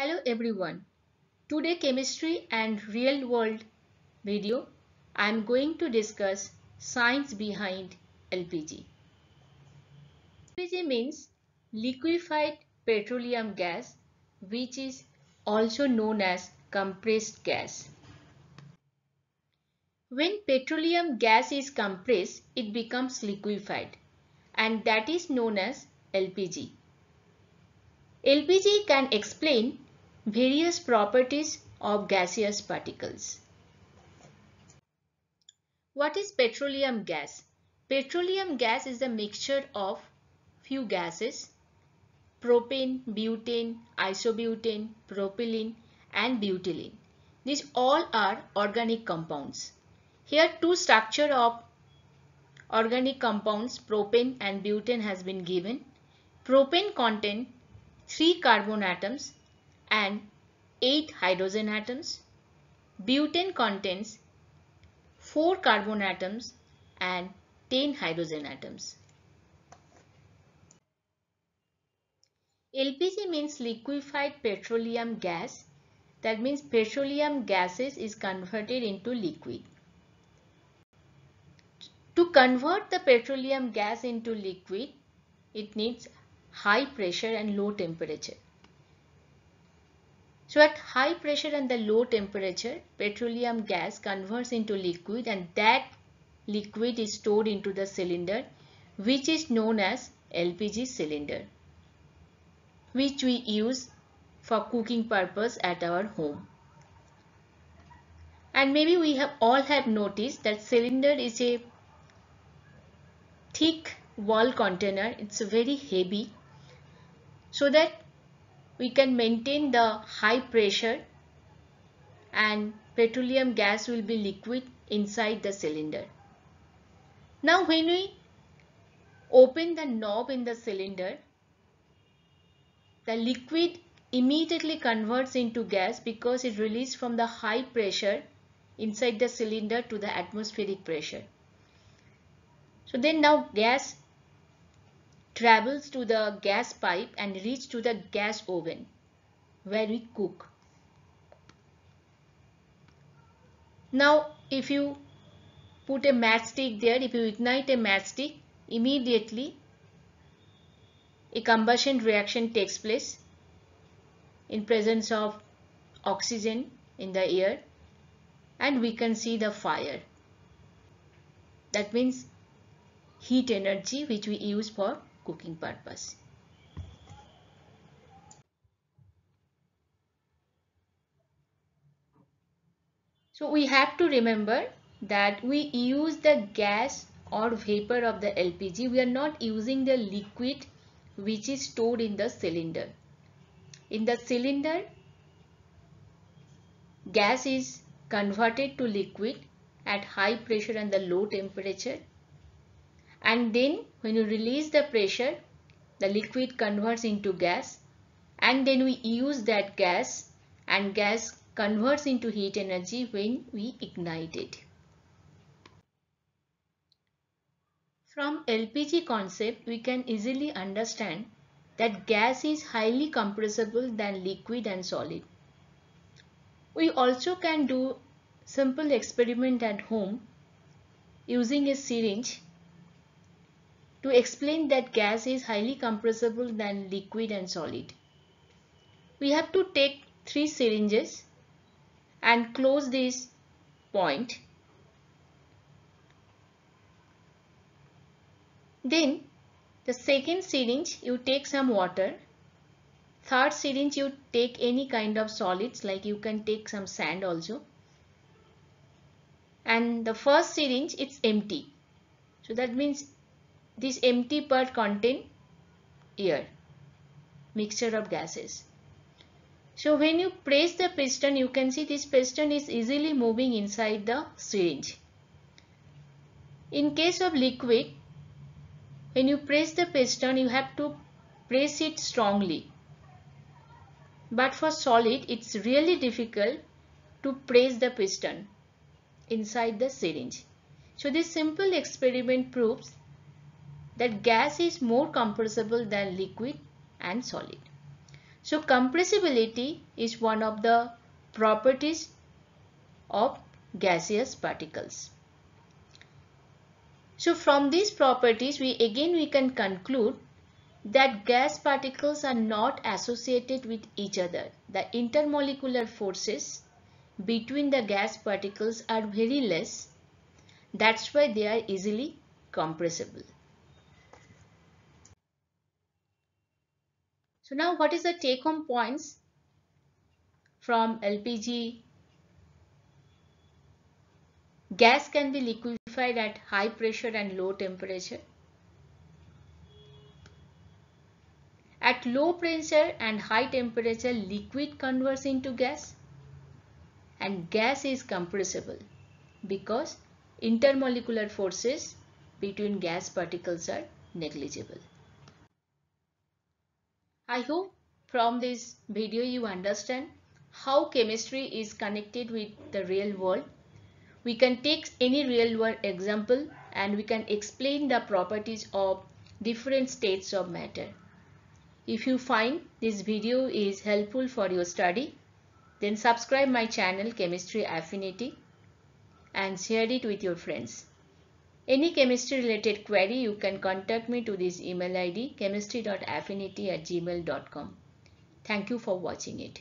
Hello everyone. Today chemistry and real world video I am going to discuss science behind LPG. LPG means liquefied petroleum gas which is also known as compressed gas. When petroleum gas is compressed it becomes liquefied and that is known as LPG. LPG can explain various properties of gaseous particles. What is petroleum gas? Petroleum gas is a mixture of few gases propane, butane, isobutane, propylene and butylene. These all are organic compounds. Here two structure of organic compounds propane and butane has been given. Propane contain 3 carbon atoms and 8 hydrogen atoms. Butane contains 4 carbon atoms and 10 hydrogen atoms. LPG means liquefied petroleum gas. That means petroleum gases is converted into liquid. To convert the petroleum gas into liquid, it needs high pressure and low temperature. So at high pressure and the low temperature, petroleum gas converts into liquid and that liquid is stored into the cylinder which is known as LPG cylinder which we use for cooking purpose at our home. And maybe we have all have noticed that cylinder is a thick wall container. It's very heavy so that we can maintain the high pressure and petroleum gas will be liquid inside the cylinder. Now when we open the knob in the cylinder, the liquid immediately converts into gas because it released from the high pressure inside the cylinder to the atmospheric pressure. So then now gas travels to the gas pipe and reach to the gas oven where we cook. Now if you put a matchstick there, if you ignite a matchstick, immediately a combustion reaction takes place in presence of oxygen in the air and we can see the fire. That means heat energy which we use for cooking purpose. So we have to remember that we use the gas or vapor of the LPG. We are not using the liquid which is stored in the cylinder. In the cylinder, gas is converted to liquid at high pressure and the low temperature and then when you release the pressure the liquid converts into gas and then we use that gas and gas converts into heat energy when we ignite it. From LPG concept we can easily understand that gas is highly compressible than liquid and solid. We also can do simple experiment at home using a syringe to explain that gas is highly compressible than liquid and solid. We have to take three syringes and close this point. Then the second syringe you take some water. Third syringe you take any kind of solids like you can take some sand also. And the first syringe it's empty. So that means this empty part contain air, mixture of gases. So when you press the piston, you can see this piston is easily moving inside the syringe. In case of liquid, when you press the piston, you have to press it strongly. But for solid, it's really difficult to press the piston inside the syringe. So this simple experiment proves that gas is more compressible than liquid and solid. So compressibility is one of the properties of gaseous particles. So from these properties we again we can conclude that gas particles are not associated with each other. The intermolecular forces between the gas particles are very less. That's why they are easily compressible. So now what is the take home points from LPG? Gas can be liquefied at high pressure and low temperature. At low pressure and high temperature, liquid converts into gas and gas is compressible because intermolecular forces between gas particles are negligible. I hope from this video you understand how chemistry is connected with the real world. We can take any real world example and we can explain the properties of different states of matter. If you find this video is helpful for your study, then subscribe my channel Chemistry Affinity and share it with your friends. Any chemistry related query you can contact me to this email id chemistry.affinity at gmail.com. Thank you for watching it.